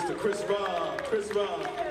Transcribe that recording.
Mr. Chris Rob. Chris Rob.